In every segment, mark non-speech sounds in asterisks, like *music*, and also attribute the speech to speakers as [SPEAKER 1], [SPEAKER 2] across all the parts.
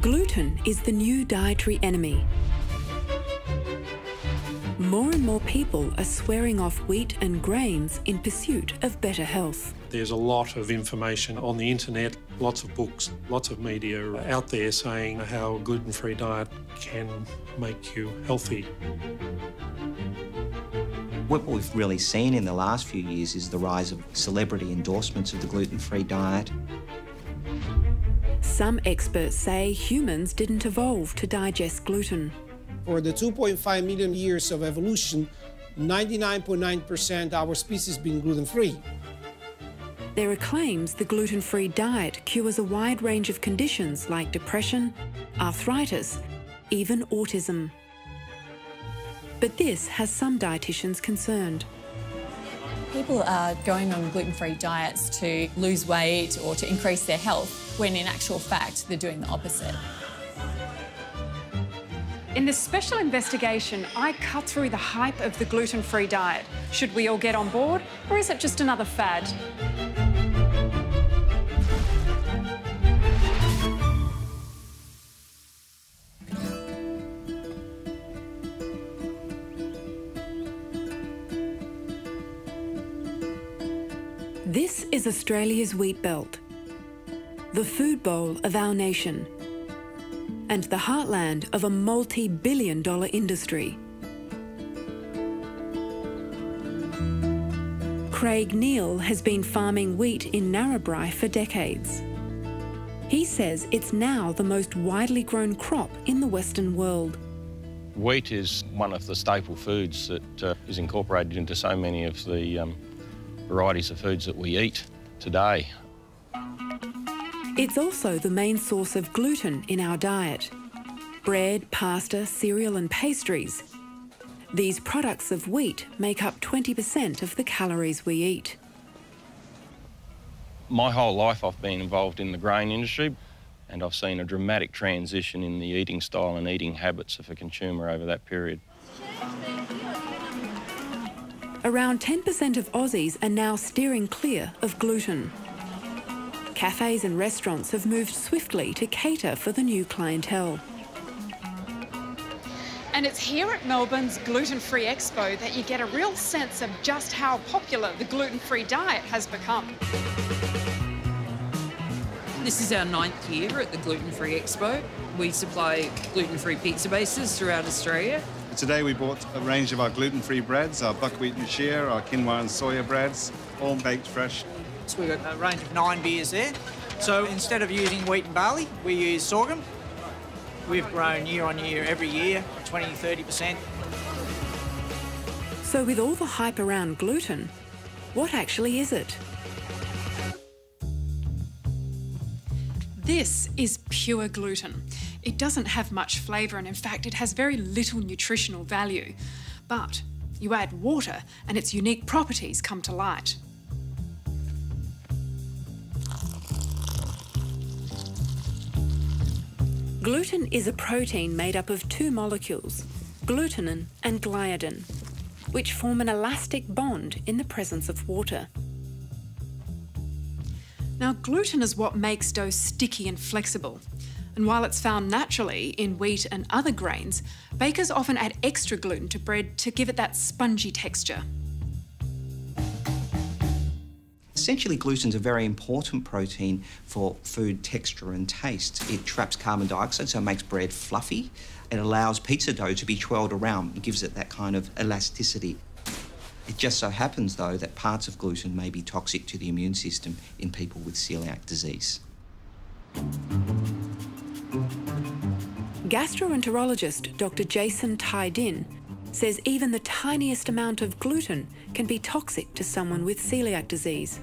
[SPEAKER 1] Gluten is the new dietary enemy. More and more people are swearing off wheat and grains in pursuit of better health.
[SPEAKER 2] There's a lot of information on the internet, lots of books, lots of media out there saying how a gluten-free diet can make you healthy.
[SPEAKER 3] What we've really seen in the last few years is the rise of celebrity endorsements of the gluten-free diet.
[SPEAKER 1] Some experts say humans didn't evolve to digest gluten.
[SPEAKER 4] For the 2.5 million years of evolution, 99.9% of our species being gluten-free.
[SPEAKER 1] There are claims the gluten-free diet cures a wide range of conditions like depression, arthritis, even autism. But this has some dietitians concerned.
[SPEAKER 5] People are going on gluten-free diets to lose weight or to increase their health, when in actual fact, they're doing the opposite.
[SPEAKER 6] In this special investigation, I cut through the hype of the gluten-free diet. Should we all get on board, or is it just another fad?
[SPEAKER 1] This is Australia's wheat belt, the food bowl of our nation, and the heartland of a multi-billion dollar industry. Craig Neal has been farming wheat in Narrabri for decades. He says it's now the most widely grown crop in the Western world.
[SPEAKER 7] Wheat is one of the staple foods that uh, is incorporated into so many of the um, varieties of foods that we eat today.
[SPEAKER 1] It's also the main source of gluten in our diet. Bread, pasta, cereal and pastries. These products of wheat make up 20% of the calories we eat.
[SPEAKER 7] My whole life I've been involved in the grain industry and I've seen a dramatic transition in the eating style and eating habits of a consumer over that period.
[SPEAKER 1] Around 10% of Aussies are now steering clear of gluten. Cafes and restaurants have moved swiftly to cater for the new clientele.
[SPEAKER 6] And it's here at Melbourne's Gluten Free Expo that you get a real sense of just how popular the gluten free diet has become.
[SPEAKER 8] This is our ninth year at the Gluten Free Expo. We supply gluten free pizza bases throughout Australia.
[SPEAKER 9] Today we bought a range of our gluten-free breads, our buckwheat and shea, our quinoa and soya breads, all baked fresh.
[SPEAKER 10] So we've got a range of nine beers there. So instead of using wheat and barley, we use sorghum. We've grown year on year every year, 20, 30%.
[SPEAKER 1] So with all the hype around gluten, what actually is it?
[SPEAKER 6] This is pure gluten. It doesn't have much flavour and in fact it has very little nutritional value. But you add water and its unique properties come to light.
[SPEAKER 1] Gluten is a protein made up of two molecules, glutenin and gliadin, which form an elastic bond in the presence of water.
[SPEAKER 6] Now, gluten is what makes dough sticky and flexible. And while it's found naturally in wheat and other grains, bakers often add extra gluten to bread to give it that spongy texture.
[SPEAKER 3] Essentially, gluten is a very important protein for food texture and taste. It traps carbon dioxide, so it makes bread fluffy. It allows pizza dough to be twirled around and gives it that kind of elasticity. It just so happens, though, that parts of gluten may be toxic to the immune system in people with celiac disease.
[SPEAKER 1] Gastroenterologist Dr. Jason Tai says even the tiniest amount of gluten can be toxic to someone with celiac disease.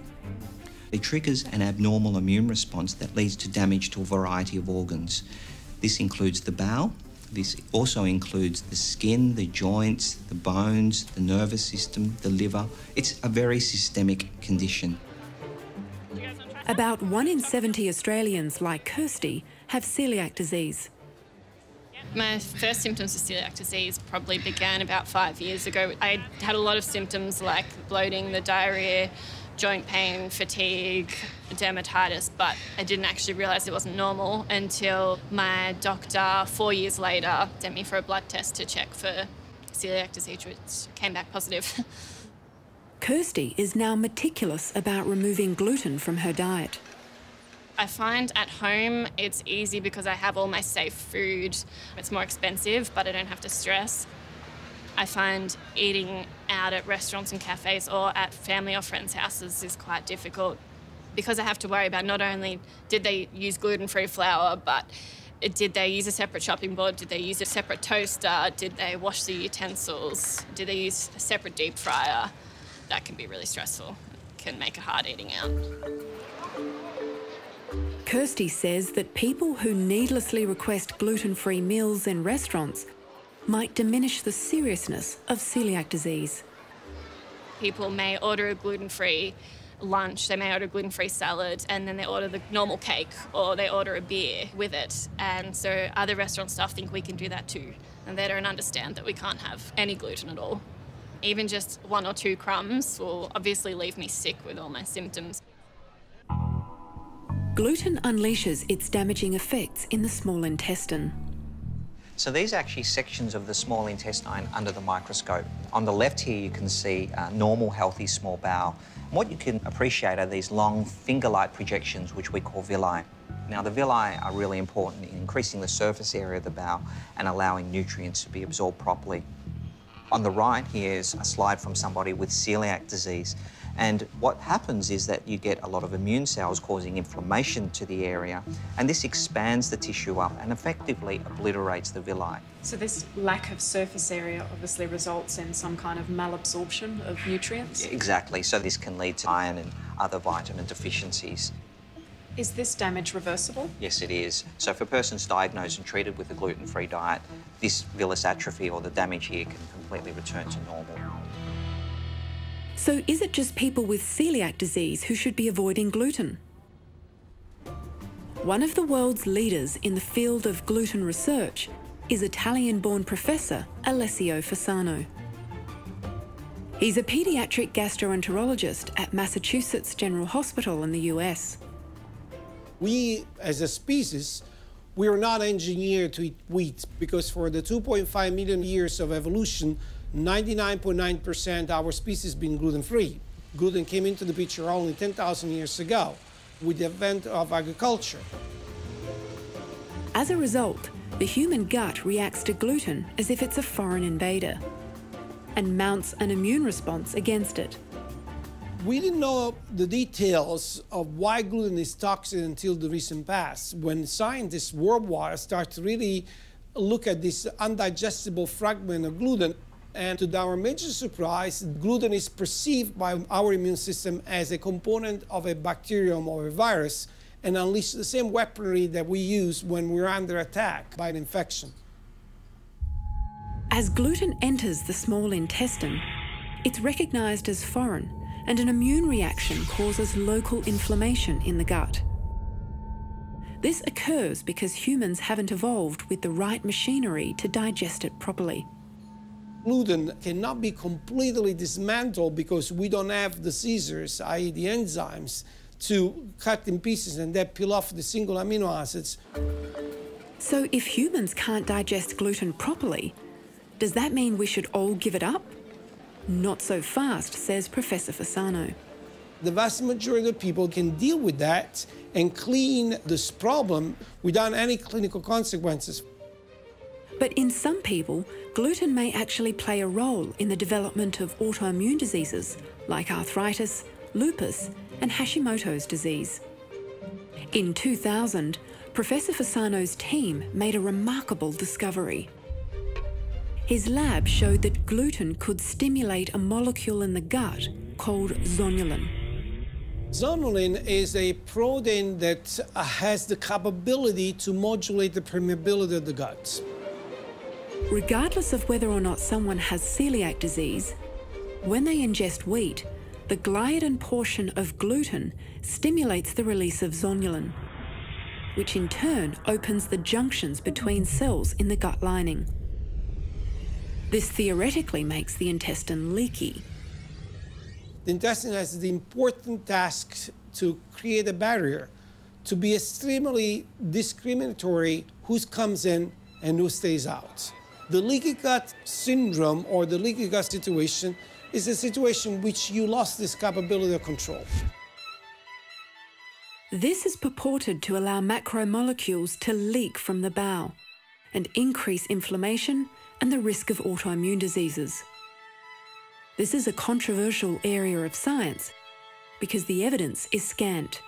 [SPEAKER 3] It triggers an abnormal immune response that leads to damage to a variety of organs. This includes the bowel, this also includes the skin, the joints, the bones, the nervous system, the liver. It's a very systemic condition.
[SPEAKER 1] About 1 in 70 Australians, like Kirsty, have celiac disease.
[SPEAKER 11] My first symptoms of celiac disease probably began about five years ago. I had a lot of symptoms like bloating, the diarrhea, joint pain, fatigue, dermatitis, but I didn't actually realise it wasn't normal until my doctor, four years later, sent me for a blood test to check for celiac disease, which came back positive. *laughs*
[SPEAKER 1] Kirsty is now meticulous about removing gluten from her diet.
[SPEAKER 11] I find at home it's easy because I have all my safe food. It's more expensive, but I don't have to stress. I find eating out at restaurants and cafes or at family or friends' houses is quite difficult because I have to worry about not only did they use gluten free flour, but did they use a separate chopping board? Did they use a separate toaster? Did they wash the utensils? Did they use a separate deep fryer? That can be really stressful. It can make it hard eating out.
[SPEAKER 1] Kirsty says that people who needlessly request gluten free meals in restaurants might diminish the seriousness of celiac disease.
[SPEAKER 11] People may order a gluten free lunch, they may order a gluten free salad, and then they order the normal cake or they order a beer with it. And so other restaurant staff think we can do that too. And they don't understand that we can't have any gluten at all. Even just one or two crumbs will obviously leave me sick with all my symptoms.
[SPEAKER 1] Gluten unleashes its damaging effects in the small intestine.
[SPEAKER 3] So these are actually sections of the small intestine under the microscope. On the left here you can see a normal healthy small bowel. What you can appreciate are these long finger-like projections which we call villi. Now the villi are really important in increasing the surface area of the bowel and allowing nutrients to be absorbed properly. On the right here is a slide from somebody with celiac disease. And what happens is that you get a lot of immune cells causing inflammation to the area, and this expands the tissue up and effectively obliterates the villi.
[SPEAKER 6] So, this lack of surface area obviously results in some kind of malabsorption of nutrients?
[SPEAKER 3] Exactly. So, this can lead to iron and other vitamin deficiencies.
[SPEAKER 6] Is this damage reversible?
[SPEAKER 3] Yes, it is. So, if a person's diagnosed and treated with a gluten free diet, this villus atrophy or the damage here can completely return to normal.
[SPEAKER 1] So, is it just people with celiac disease who should be avoiding gluten? One of the world's leaders in the field of gluten research is Italian born professor Alessio Fasano. He's a paediatric gastroenterologist at Massachusetts General Hospital in the US.
[SPEAKER 4] We, as a species, we are not engineered to eat wheat because for the 2.5 million years of evolution, 99.9% our species been gluten-free. Gluten came into the picture only 10,000 years ago with the advent of agriculture.
[SPEAKER 1] As a result, the human gut reacts to gluten as if it's a foreign invader and mounts an immune response against it.
[SPEAKER 4] We didn't know the details of why gluten is toxic until the recent past, when scientists worldwide start to really look at this undigestible fragment of gluten and to our major surprise, gluten is perceived by our immune system as a component of a bacterium or a virus and unleash the same weaponry that we use when we're under attack by an infection.
[SPEAKER 1] As gluten enters the small intestine, it's recognized as foreign and an immune reaction causes local inflammation in the gut. This occurs because humans haven't evolved with the right machinery to digest it properly
[SPEAKER 4] gluten cannot be completely dismantled because we don't have the scissors, i.e. the enzymes, to cut in pieces and then peel off the single amino acids.
[SPEAKER 1] So if humans can't digest gluten properly, does that mean we should all give it up? Not so fast, says Professor Fasano.
[SPEAKER 4] The vast majority of people can deal with that and clean this problem without any clinical consequences.
[SPEAKER 1] But in some people, gluten may actually play a role in the development of autoimmune diseases like arthritis, lupus, and Hashimoto's disease. In 2000, Professor Fasano's team made a remarkable discovery. His lab showed that gluten could stimulate a molecule in the gut called zonulin.
[SPEAKER 4] Zonulin is a protein that has the capability to modulate the permeability of the gut.
[SPEAKER 1] Regardless of whether or not someone has celiac disease, when they ingest wheat, the gliadin portion of gluten stimulates the release of zonulin, which in turn opens the junctions between cells in the gut lining. This theoretically makes the intestine leaky.
[SPEAKER 4] The intestine has the important task to create a barrier, to be extremely discriminatory who comes in and who stays out. The leaky gut syndrome or the leaky gut situation is a situation which you lost this capability of control.
[SPEAKER 1] This is purported to allow macromolecules to leak from the bowel and increase inflammation and the risk of autoimmune diseases. This is a controversial area of science because the evidence is scant.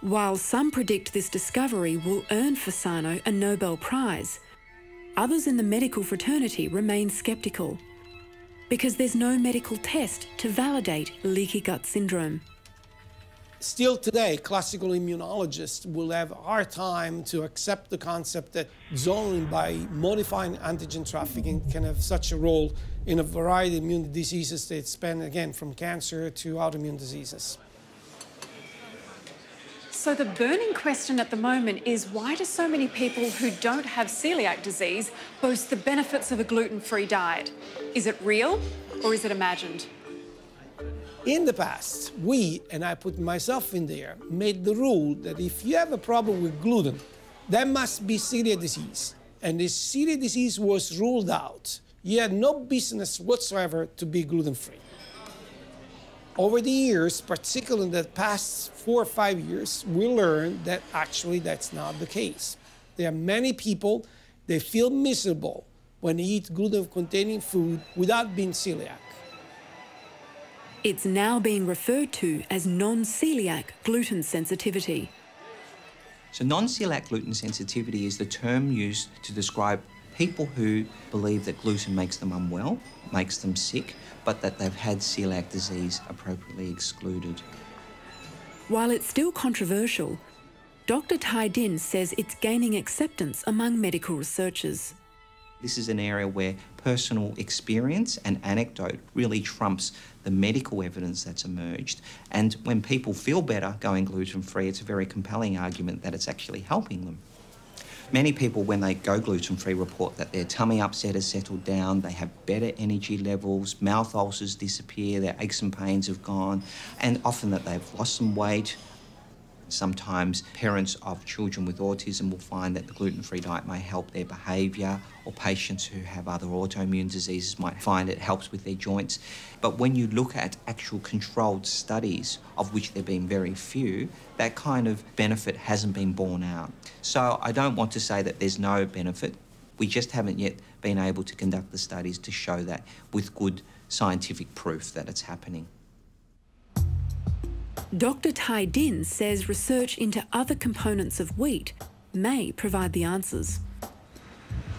[SPEAKER 1] While some predict this discovery will earn Fasano a Nobel Prize, others in the medical fraternity remain sceptical because there's no medical test to validate leaky gut syndrome.
[SPEAKER 4] Still today, classical immunologists will have a hard time to accept the concept that zonulin by modifying antigen trafficking can have such a role in a variety of immune diseases that span, again, from cancer to autoimmune diseases.
[SPEAKER 6] So the burning question at the moment is why do so many people who don't have celiac disease boast the benefits of a gluten-free diet? Is it real or is it imagined?
[SPEAKER 4] In the past, we, and I put myself in there, made the rule that if you have a problem with gluten, that must be celiac disease. And if celiac disease was ruled out, you had no business whatsoever to be gluten-free. Over the years, particularly in the past four or five years, we learned that actually that's not the case. There are many people, they feel miserable when they eat gluten-containing food without being celiac.
[SPEAKER 1] It's now being referred to as non-celiac gluten sensitivity.
[SPEAKER 3] So non-celiac gluten sensitivity is the term used to describe people who believe that gluten makes them unwell, makes them sick, but that they've had celiac disease appropriately excluded.
[SPEAKER 1] While it's still controversial, Dr. Tye-Din says it's gaining acceptance among medical researchers.
[SPEAKER 3] This is an area where personal experience and anecdote really trumps the medical evidence that's emerged. And when people feel better going gluten free, it's a very compelling argument that it's actually helping them. Many people, when they go gluten free, report that their tummy upset has settled down, they have better energy levels, mouth ulcers disappear, their aches and pains have gone, and often that they've lost some weight, Sometimes parents of children with autism will find that the gluten free diet may help their behaviour, or patients who have other autoimmune diseases might find it helps with their joints. But when you look at actual controlled studies, of which there have been very few, that kind of benefit hasn't been borne out. So I don't want to say that there's no benefit. We just haven't yet been able to conduct the studies to show that with good scientific proof that it's happening.
[SPEAKER 1] Dr. Tye-Din says research into other components of wheat may provide the answers.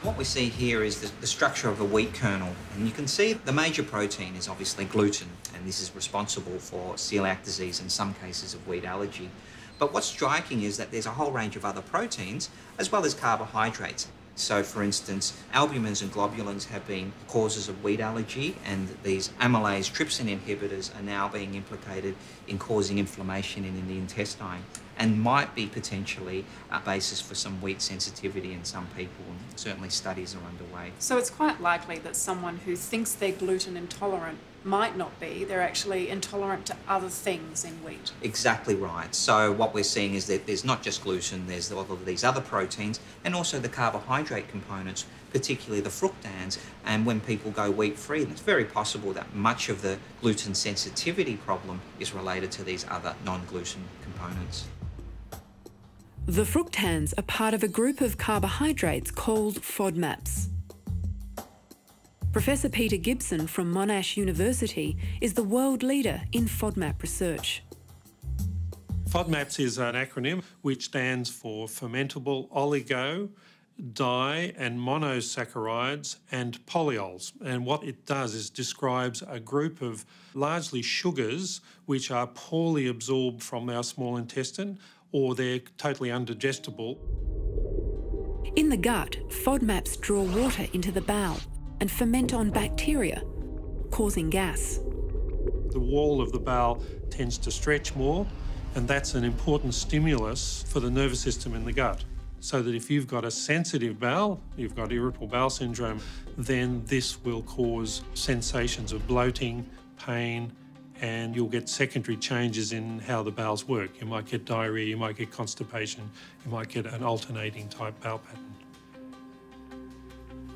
[SPEAKER 3] What we see here is the, the, structure of a wheat kernel, and you can see the major protein is obviously gluten, and this is responsible for celiac disease and some cases of wheat allergy. But what's striking is that there's a whole range of other proteins as well as carbohydrates. So, for instance, albumins and globulins have been causes of wheat allergy, and these amylase trypsin inhibitors are now being implicated in causing inflammation in the intestine and might be potentially a basis for some wheat sensitivity in some people. And certainly, studies are underway.
[SPEAKER 6] So, it's quite likely that someone who thinks they're gluten intolerant might not be. They're actually intolerant to other things in wheat.
[SPEAKER 3] Exactly right. So what we're seeing is that there's not just gluten, there's all of these other proteins and also the carbohydrate components, particularly the fructans. And when people go wheat free, it's very possible that much of the gluten sensitivity problem is related to these other non-gluten components.
[SPEAKER 1] The fructans are part of a group of carbohydrates called FODMAPs. Professor Peter Gibson from Monash University is the world leader in FODMAP research.
[SPEAKER 2] FODMAPs is an acronym which stands for fermentable oligo, di and monosaccharides and polyols. And what it does is describes a group of largely sugars which are poorly absorbed from our small intestine or they're totally undigestible.
[SPEAKER 1] In the gut, FODMAPs draw water into the bowel and ferment on bacteria, causing gas.
[SPEAKER 2] The wall of the bowel tends to stretch more, and that's an important stimulus for the nervous system in the gut. So that if you've got a sensitive bowel, you've got irritable bowel syndrome, then this will cause sensations of bloating, pain, and you'll get secondary changes in how the bowels work. You might get diarrhea, you might get constipation, you might get an alternating type bowel pattern.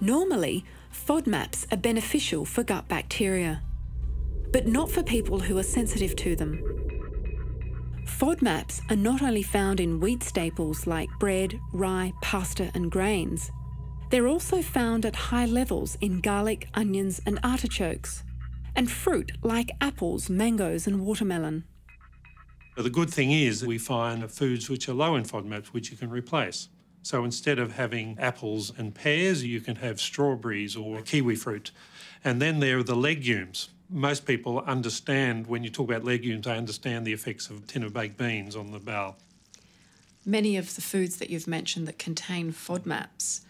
[SPEAKER 1] Normally, FODMAPs are beneficial for gut bacteria, but not for people who are sensitive to them. FODMAPs are not only found in wheat staples like bread, rye, pasta, and grains, they're also found at high levels in garlic, onions, and artichokes, and fruit like apples, mangoes, and watermelon.
[SPEAKER 2] The good thing is we find foods which are low in FODMAPs which you can replace. So instead of having apples and pears, you can have strawberries or kiwi fruit. And then there are the legumes. Most people understand when you talk about legumes, they understand the effects of a tin of baked beans on the bowel.
[SPEAKER 6] Many of the foods that you've mentioned that contain FODMAPs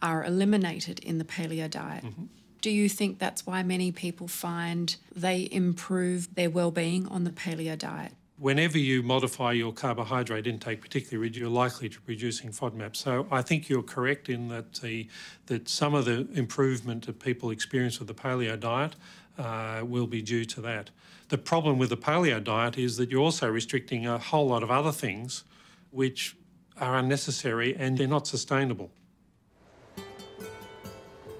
[SPEAKER 6] are eliminated in the paleo diet. Mm-hmm. Do you think that's why many people find they improve their well-being on the paleo diet?
[SPEAKER 2] Whenever you modify your carbohydrate intake, particularly, you're likely to producing FODMAP. So I think you're correct in that the that some of the improvement that people experience with the paleo diet uh, will be due to that. The problem with the paleo diet is that you're also restricting a whole lot of other things, which are unnecessary and they're not sustainable.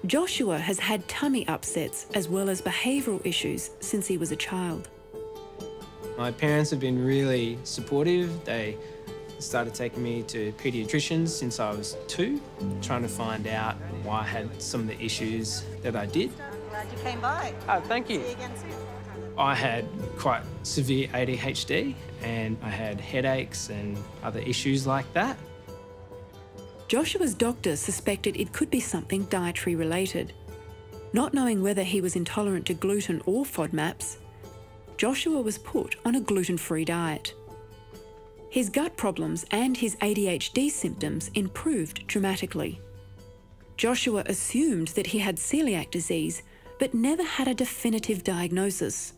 [SPEAKER 1] Joshua has had tummy upsets as well as behavioural issues since he was a child.
[SPEAKER 12] My parents have been really supportive. They started taking me to paediatricians since I was two, trying to find out why I had some of the issues that I did.
[SPEAKER 13] Glad you came by.
[SPEAKER 12] Oh, thank you.
[SPEAKER 13] See you again soon.
[SPEAKER 12] I had quite severe ADHD and I had headaches and other issues like that.
[SPEAKER 1] Joshua's doctor suspected it could be something dietary related. Not knowing whether he was intolerant to gluten or FODMAPs, Joshua was put on a gluten free diet. His gut problems and his ADHD symptoms improved dramatically. Joshua assumed that he had celiac disease, but never had a definitive diagnosis.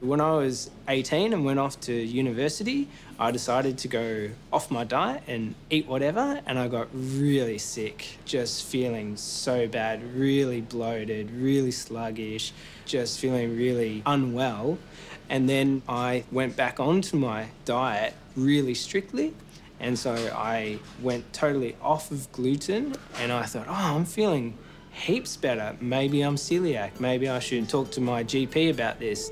[SPEAKER 12] When I was 18 and went off to university, I decided to go off my diet and eat whatever, and I got really sick, just feeling so bad, really bloated, really sluggish, just feeling really unwell. And then I went back onto my diet really strictly. And so I went totally off of gluten, and I thought, oh, I'm feeling heaps better. Maybe I'm celiac. Maybe I should talk to my GP about this.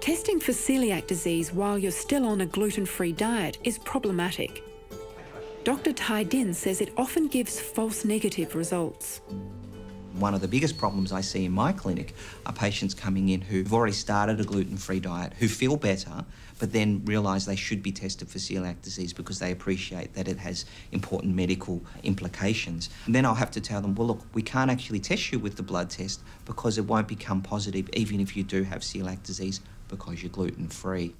[SPEAKER 1] Testing for celiac disease while you're still on a gluten free diet is problematic. Dr. Tye-Din says it often gives false negative results.
[SPEAKER 3] One of the biggest problems I see in my clinic are patients coming in who've already started a gluten free diet, who feel better, but then realise they should be tested for celiac disease because they appreciate that it has important medical implications. And then I'll have to tell them, well, look, we can't actually test you with the blood test because it won't become positive even if you do have celiac disease because you're gluten free.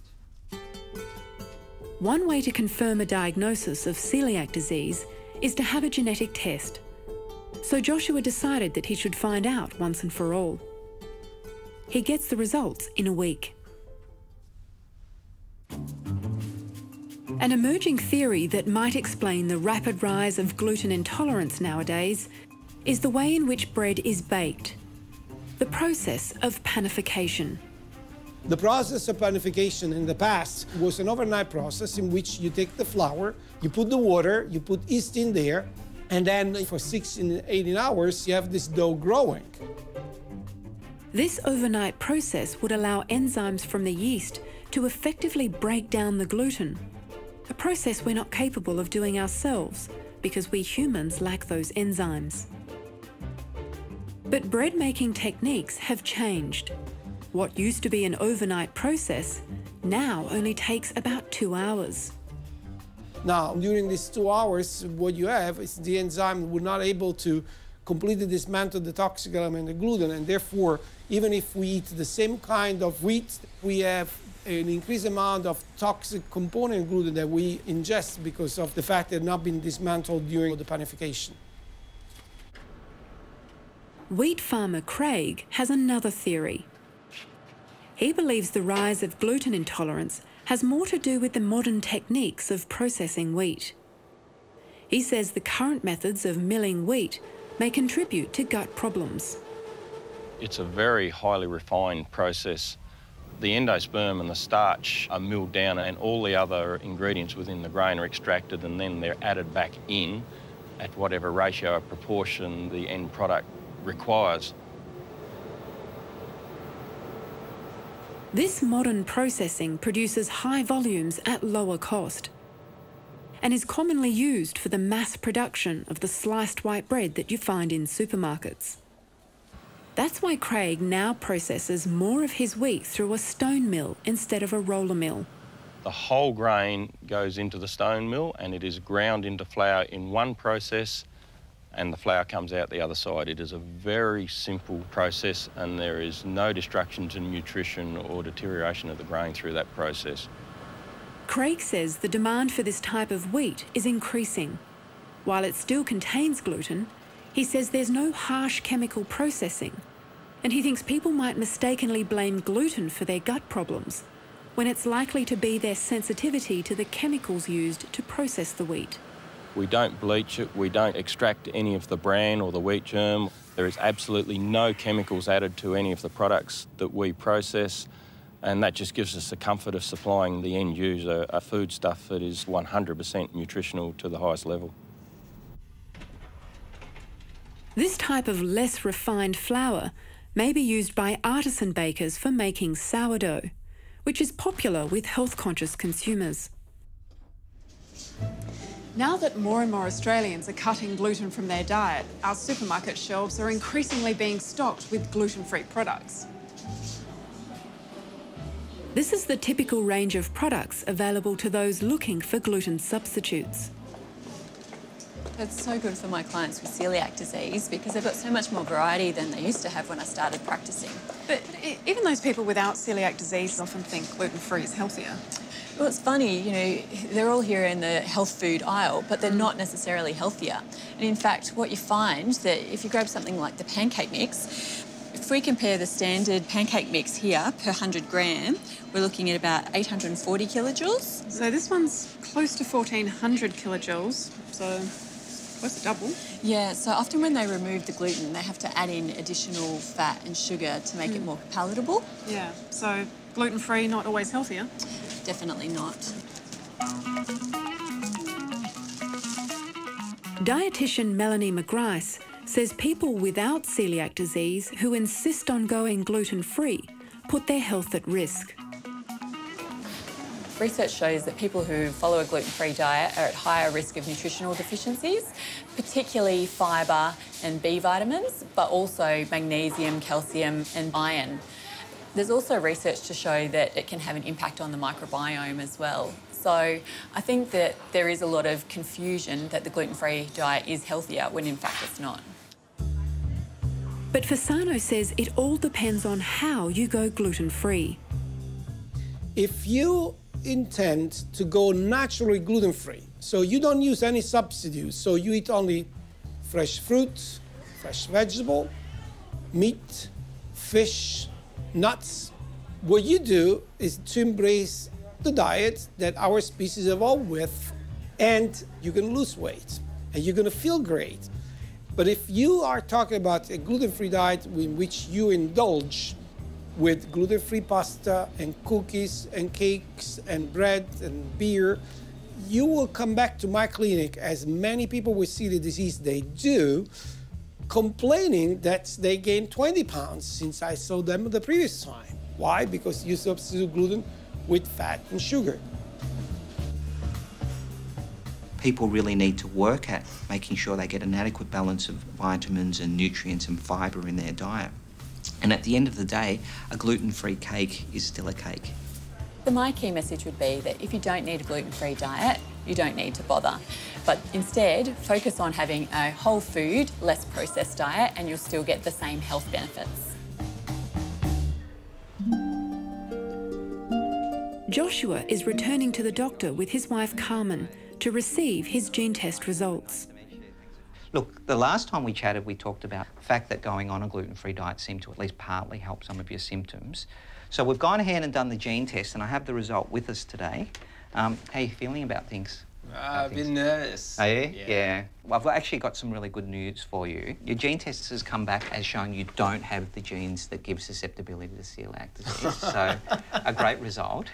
[SPEAKER 1] One way to confirm a diagnosis of celiac disease is to have a genetic test. So Joshua decided that he should find out once and for all. He gets the results in a week. An emerging theory that might explain the rapid rise of gluten intolerance nowadays is the way in which bread is baked, the process of panification.
[SPEAKER 4] The process of panification in the past was an overnight process in which you take the flour, you put the water, you put yeast in there, and then for 16, 18 hours, you have this dough growing.
[SPEAKER 1] This overnight process would allow enzymes from the yeast to effectively break down the gluten, a process we're not capable of doing ourselves because we humans lack those enzymes. But bread making techniques have changed. What used to be an overnight process now only takes about two hours.
[SPEAKER 4] Now, during these two hours, what you have is the enzyme we're not able to completely dismantle the toxic element, the gluten, and therefore, even if we eat the same kind of wheat, we have an increased amount of toxic component gluten that we ingest because of the fact that it not been dismantled during the panification.
[SPEAKER 1] Wheat farmer Craig has another theory. He believes the rise of gluten intolerance has more to do with the modern techniques of processing wheat. He says the current methods of milling wheat may contribute to gut problems.
[SPEAKER 7] It's a very highly refined process The endosperm and the starch are milled down and all the other ingredients within the grain are extracted and then they're added back in at whatever ratio or proportion the end product requires.
[SPEAKER 1] This modern processing produces high volumes at lower cost and is commonly used for the mass production of the sliced white bread that you find in supermarkets. That's why Craig now processes more of his wheat through a stone mill instead of a roller mill.
[SPEAKER 7] The whole grain goes into the stone mill and it is ground into flour in one process and the flour comes out the other side. It is a very simple process and there is no destruction to nutrition or deterioration of the grain through that process.
[SPEAKER 1] Craig says the demand for this type of wheat is increasing. While it still contains gluten, he says there's no harsh chemical processing, and he thinks people might mistakenly blame gluten for their gut problems when it's likely to be their sensitivity to the chemicals used to process the wheat.
[SPEAKER 7] We don't bleach it, we don't extract any of the bran or the wheat germ. There is absolutely no chemicals added to any of the products that we process, and that just gives us the comfort of supplying the end user a foodstuff that is 100% nutritional to the highest level.
[SPEAKER 1] This type of less refined flour may be used by artisan bakers for making sourdough, which is popular with health conscious consumers.
[SPEAKER 6] Now that more and more Australians are cutting gluten from their diet, our supermarket shelves are increasingly being stocked with gluten free products.
[SPEAKER 1] This is the typical range of products available to those looking for gluten substitutes.
[SPEAKER 5] It's so good for my clients with celiac disease because they've got so much more variety than they used to have when I started practicing.
[SPEAKER 6] But even those people without celiac disease often think gluten-free is healthier.
[SPEAKER 5] Well, it's funny, you know, they're all here in the health food aisle, but they're mm. not necessarily healthier. And in fact, what you find that if you grab something like the pancake mix, if we compare the standard pancake mix here per 100 gram, we're looking at about 840 kilojoules.
[SPEAKER 6] So this one's close to 1400 kilojoules, so close to double.
[SPEAKER 5] Yeah, so often when they remove the gluten, they have to add in additional fat and sugar to make mm. it more palatable.
[SPEAKER 6] Yeah, so gluten-free, not always healthier?
[SPEAKER 5] Definitely not.
[SPEAKER 1] Dietitian Melanie McGrice says people without celiac disease who insist on going gluten-free put their health at risk.
[SPEAKER 5] Research shows that people who follow a gluten-free diet are at higher risk of nutritional deficiencies, particularly fibre and B vitamins, but also magnesium, calcium and iron. There's also research to show that it can have an impact on the microbiome as well. So I think that there is a lot of confusion that the gluten-free diet is healthier when in fact it's not.
[SPEAKER 1] But Fasano says it all depends on how you go gluten-free.
[SPEAKER 4] If you intend to go naturally gluten-free, so you don't use any substitutes, so you eat only fresh fruit, fresh vegetable, meat, fish, nuts, what you do is to embrace the diet that our species evolved with, and you can lose weight, and you're gonna feel great. But if you are talking about a gluten-free diet in which you indulge with gluten-free pasta and cookies and cakes and bread and beer, you will come back to my clinic, as many people with celiac disease they do, complaining that they gained 20 pounds since I saw them the previous time. Why? Because you substitute gluten with fat and sugar
[SPEAKER 3] people really need to work at making sure they get an adequate balance of vitamins and nutrients and fibre in their diet. And at the end of the day, a gluten-free cake is still a cake.
[SPEAKER 5] The my key message would be that if you don't need a gluten-free diet, you don't need to bother. But instead, focus on having a whole food, less processed diet and you'll still get the same health benefits.
[SPEAKER 1] Joshua is returning to the doctor with his wife Carmen to receive his gene test results.
[SPEAKER 3] Look, the last time we chatted, we talked about the fact that going on a gluten-free diet seemed to at least partly help some of your symptoms. So we've gone ahead and done the gene test, and I have the result with us today. Um, how are you feeling about things?
[SPEAKER 12] Uh, a bit nervous.
[SPEAKER 3] Are you? Yeah. yeah. Well, I've actually got some really good news for you. Your gene test has come back as showing you don't have the genes that give susceptibility to celiac disease. *laughs* so, a great result.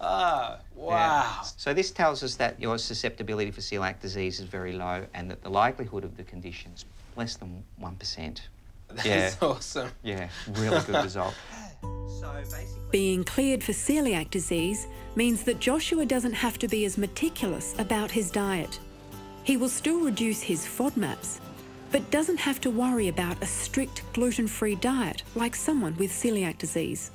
[SPEAKER 12] Ah, wow. Yeah.
[SPEAKER 3] So this tells us that your susceptibility for celiac disease is very low and that the likelihood of the condition is less than 1%.
[SPEAKER 12] That's yeah. awesome.
[SPEAKER 3] Yeah, really good result. *laughs*
[SPEAKER 1] Being cleared for celiac disease means that Joshua doesn't have to be as meticulous about his diet. He will still reduce his FODMAPs, but doesn't have to worry about a strict gluten-free diet like someone with celiac disease.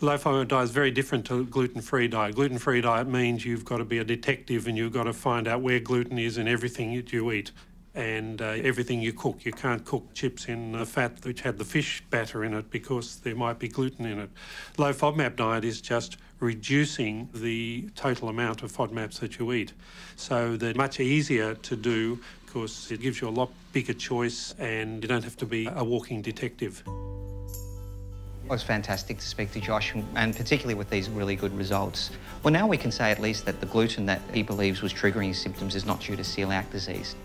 [SPEAKER 2] Low FODMAP diet is very different to gluten-free diet. Gluten-free diet means you've got to be a detective and you've got to find out where gluten is in everything that you eat and uh, everything you cook. You can't cook chips in the fat which had the fish batter in it because there might be gluten in it. Low FODMAP diet is just reducing the total amount of FODMAPs that you eat. So they're much easier to do because it gives you a lot bigger choice and you don't have to be a walking detective.
[SPEAKER 3] It was fantastic to speak to Josh, and particularly with these really good results. Well, now we can say at least that the gluten that he believes was triggering his symptoms is not due to celiac disease.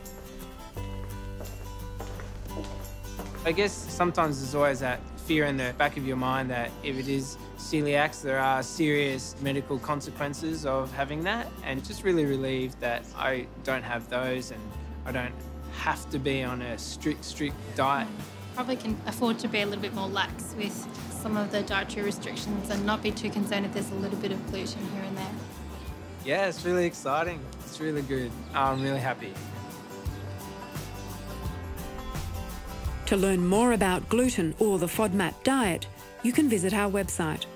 [SPEAKER 12] I guess sometimes there's always that fear in the back of your mind that if it is celiac, there are serious medical consequences of having that. And just really relieved that I don't have those and I don't have to be on a strict, strict diet.
[SPEAKER 13] Probably can afford to be a little bit more lax with some of the dietary restrictions and not be too concerned if there's a little bit of gluten here and there.
[SPEAKER 12] Yeah, it's really exciting. It's really good. I'm really happy.
[SPEAKER 1] To learn more about gluten or the FODMAP diet, you can visit our website